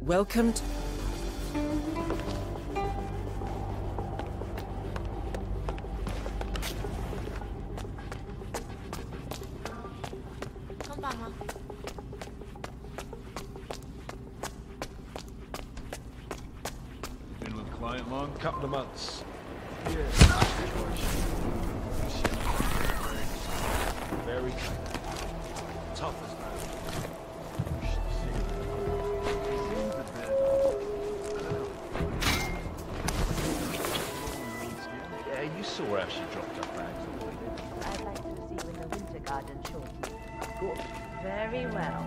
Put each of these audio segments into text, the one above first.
Welcome to... Been with client long? Couple of months. Very tough you she dropped her bags away. I'd like to see you in the Winter Garden shortly. Good. Very well.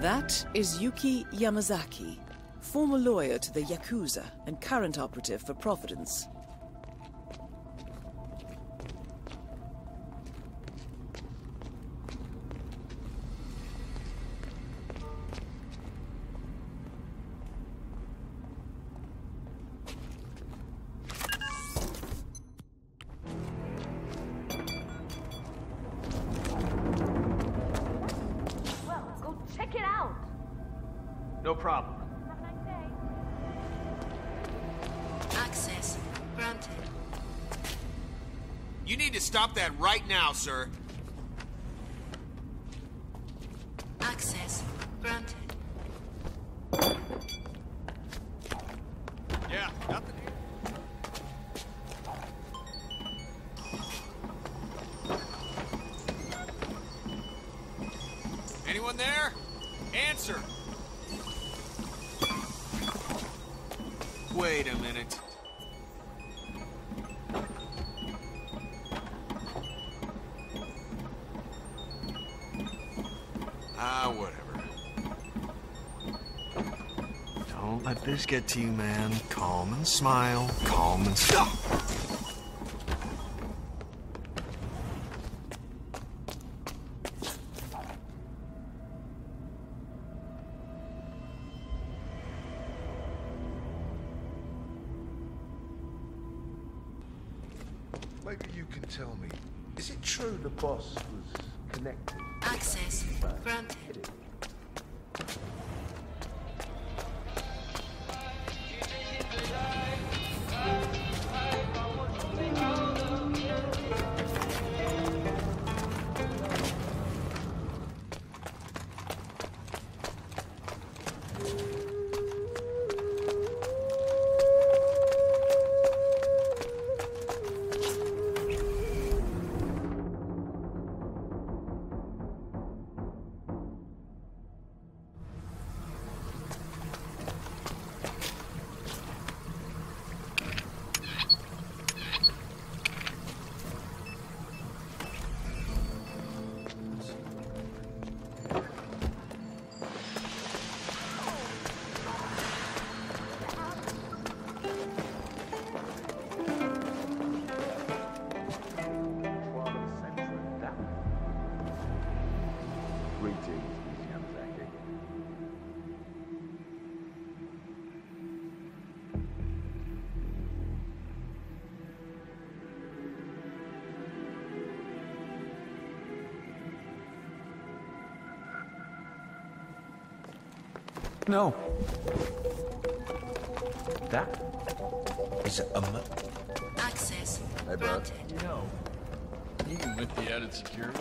That is Yuki Yamazaki, former lawyer to the Yakuza and current operative for Providence. Problem. Have a nice day. Access granted. You need to stop that right now, sir. Access granted. Yeah, nothing here. Anyone there? Answer. Wait a minute. Ah, whatever. Don't let this get to you, man. Calm and smile. Calm and stop. Maybe you can tell me. Is it true the boss was connected? Access granted. No. That is a Access Bert. granted. No. Even with the added security?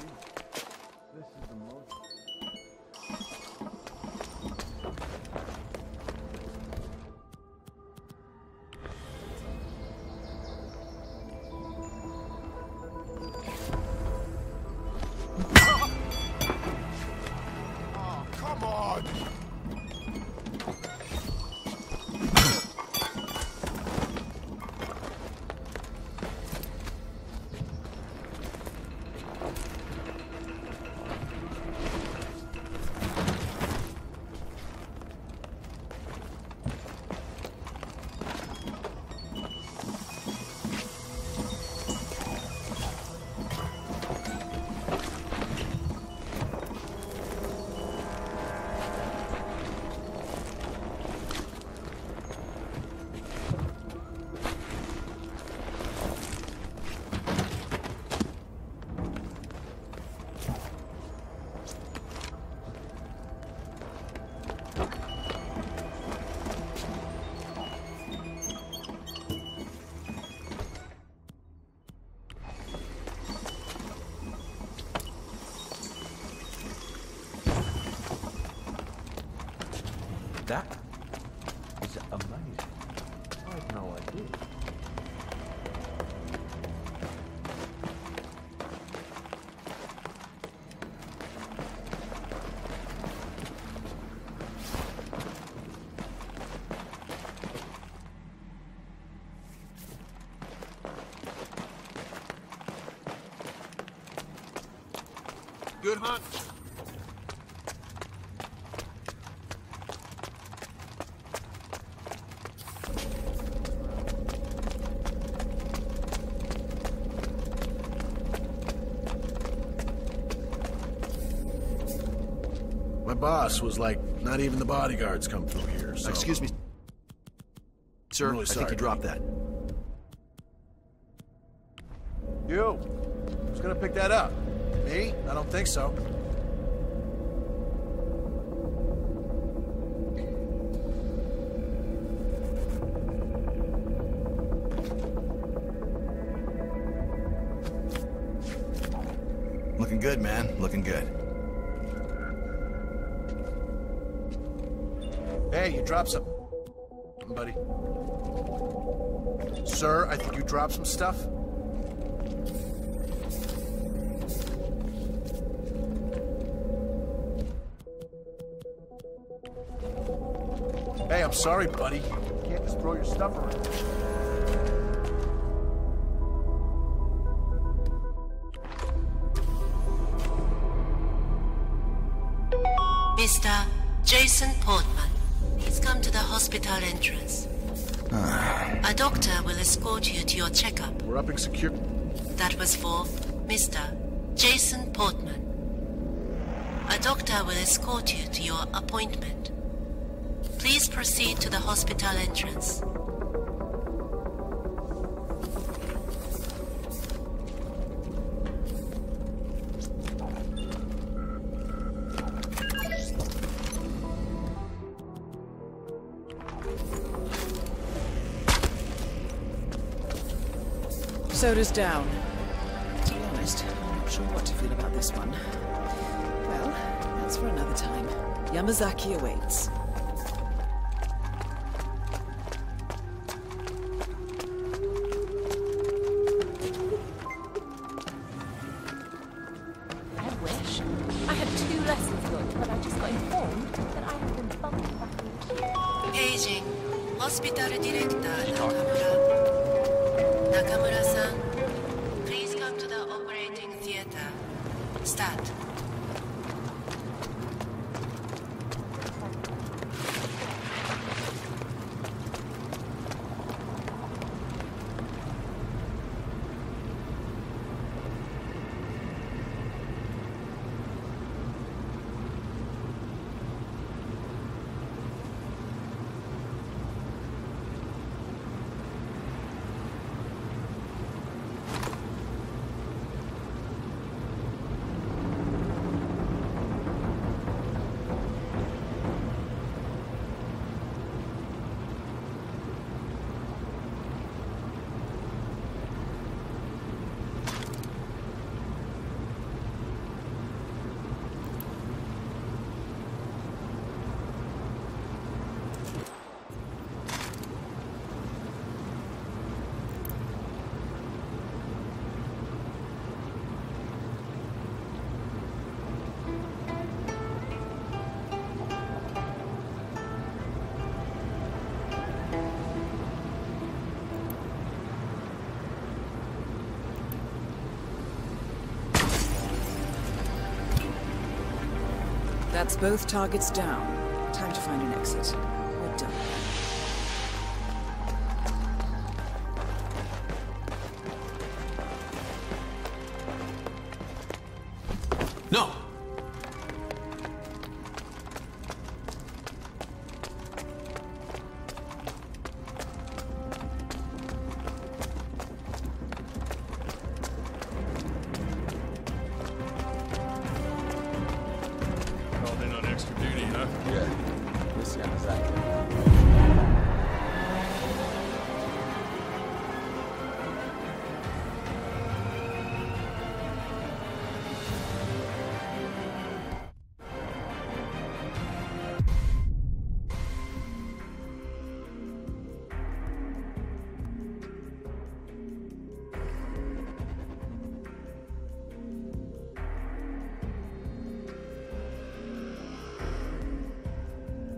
That is amazing. I had no idea. Good hunt. My boss was like, not even the bodyguards come through here, so... Excuse me. Sir, really I think you dropped that. You! Who's gonna pick that up? Me? I don't think so. Looking good, man. Looking good. Hey, you dropped some... Buddy. Sir, I think you dropped some stuff. Hey, I'm sorry, buddy. You can't just throw your stuff around. Mr. Jason Portman, please come to the hospital entrance. Ah. A doctor will escort you to your checkup. We're upping secure... That was for Mr. Jason Portman. A doctor will escort you to your appointment. Please proceed to the hospital entrance. Soders down. To be honest, I'm not sure what to feel about this one. Well, that's for another time. Yamazaki awaits. I wish. I That's both targets down. Time to find an exit.